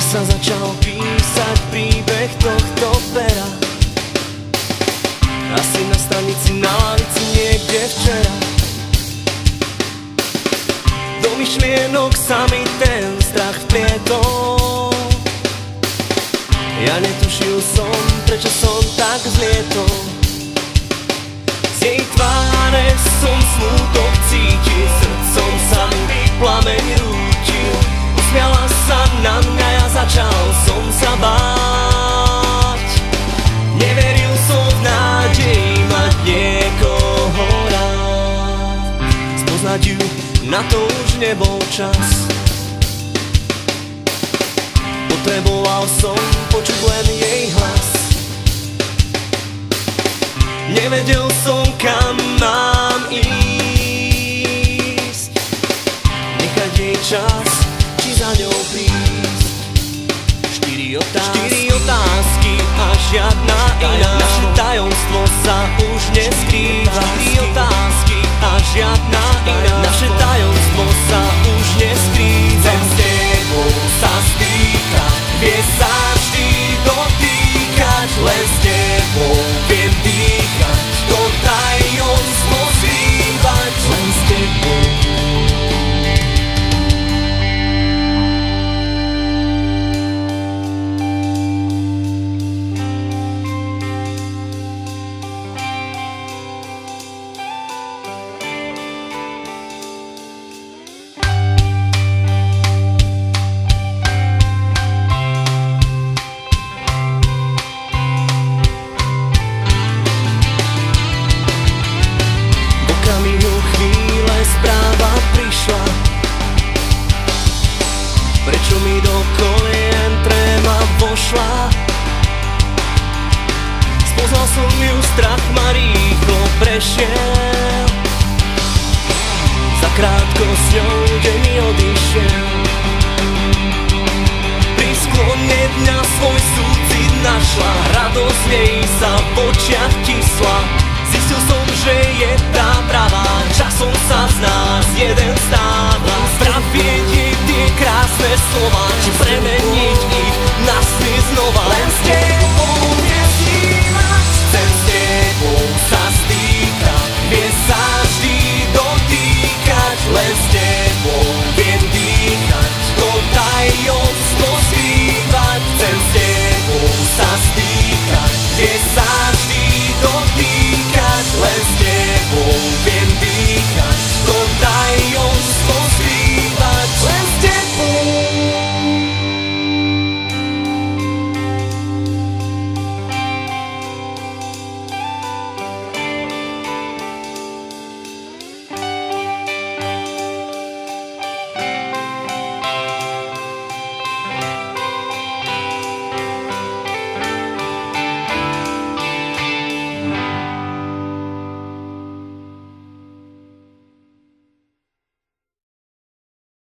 sa začal písať príbeh tohto pera. Asi na stanici na lavici niekde včera. Do myšlienok sa mi ten strach vplietol. Ja netušil som, prečo som tak zlietol na to už nebol čas. Potreboval som počuť len jej hlas. Nevedel som kam mám ísť. Nechať jej čas, či za ňou prísť. Štyri otázky, Štyri otázky. A žiadna iná. Naše tajomstvo sa už neskrýva. Štyri otázky. A žiadna iná Prečo mi do kolien tréma vošla. Spoznal som ju, strach ma rýchlo prešiel. Zakrátko s ňou deň mi odišiel. Pri sklone dňa svoj súcit našla. Radosť v nej sa v očiach tisla Zistil som, že je tá pravá. Časom sa z nás jeden stáva slova Či premeniť ich na sny znova. Len